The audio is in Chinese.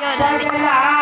Ya, 来